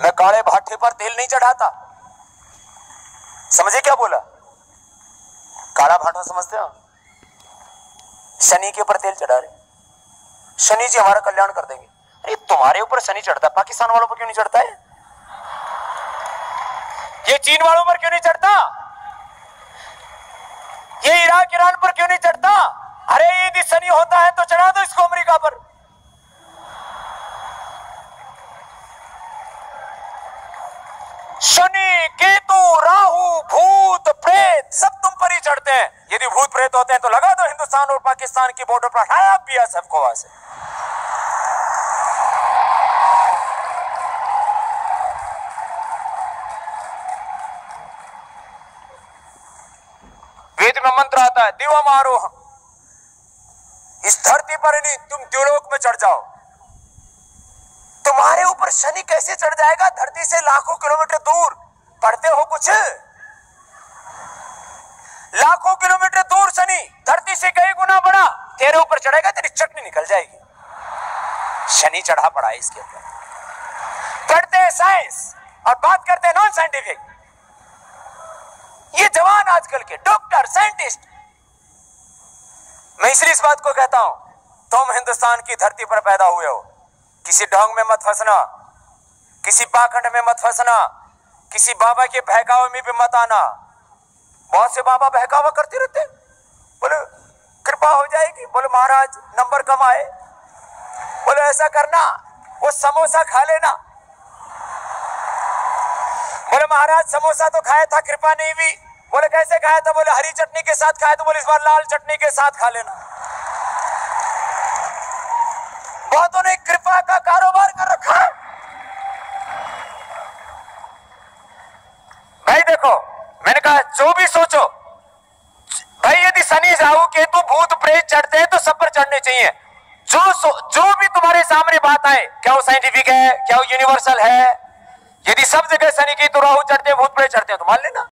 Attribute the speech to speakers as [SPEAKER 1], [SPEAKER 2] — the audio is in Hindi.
[SPEAKER 1] मैं काले भाठे पर तेल नहीं चढ़ाता। समझे क्या बोला? काला भाटा समझते हो? शनि के ऊपर तेल चढ़ा रहे। शनि जी हमारा कल्याण कर देंगे। अरे, तुम्हारे ऊपर शनि चढ़ता है, पाकिस्तान वालों पर क्यों नहीं चढ़ता है? ये चीन वालों पर क्यों नहीं चढ़ता? ये इराक, ईरान पर क्यों नहीं चढ़ता? अरे, यदि शनि होता है तो चढ़ा दो इसको अमेरिका पर शनि, केतु, राहु, भूत, प्रेत, सब तुम पर ही चढ़ते हैं। यदि भूत, प्रेत होते हैं तो लगा दो हिंदुस्तान और पाकिस्तान की बॉर्डर पर। हटाया बीएसएफ को वहाँ से वेद में मंत्र आता है, दिवा मारो इस धरती पर नहीं, तुम द्योलोक में चढ़ जाओ। ऊपर शनि कैसे चढ़ जाएगा? धरती से लाखों किलोमीटर दूर। पढ़ते हो कुछ? लाखों किलोमीटर दूर शनि, धरती से कई गुना बड़ा। तेरे ऊपर चढ़ेगा, तेरी चटनी निकल जाएगी। शनि चढ़ा पड़ा है इसके ऊपर। पढ़ते हैं साइंस और बात करते हैं नॉन साइंटिफिक ये जवान आजकल के डॉक्टर साइंटिस्ट मैं इसलिए इस बात को कहता हूँ, तुम हिंदुस्तान की धरती पर पैदा हुए हो। किसी ढोंग में मत फंसना। किसी पाखंड में मत फंसना। किसी बाबा के बहकावे में भी मत आना। बहुत से बाबा बहकावा करते रहते बोले, कृपा हो जाएगी। बोले, महाराज, नंबर कम आए बोले, ऐसा करना, वो समोसा खा लेना। बोले, महाराज, समोसा तो खाया था, कृपा नहीं हुई। बोले, कैसे खाया था? बोले, हरी चटनी के साथ खाया तो बोले, इस बार लाल चटनी के साथ खा लेना। बहुतों ने कृपा का कारोबार कर रखा है भाई देखो, मैंने कहा, जो भी सोचो। भाई, यदि शनि, राहु, केतु, भूत, प्रेत चढ़ते हैं तो सब पर चढ़ने चाहिए। जो जो भी तुम्हारे सामने बात आए, क्या वो साइंटिफिक है, क्या वो यूनिवर्सल है, यदि सब जगह शनि, केतु, राहु चढ़ते हैं, भूत, प्रेत चढ़ते हैं तो मान लेना।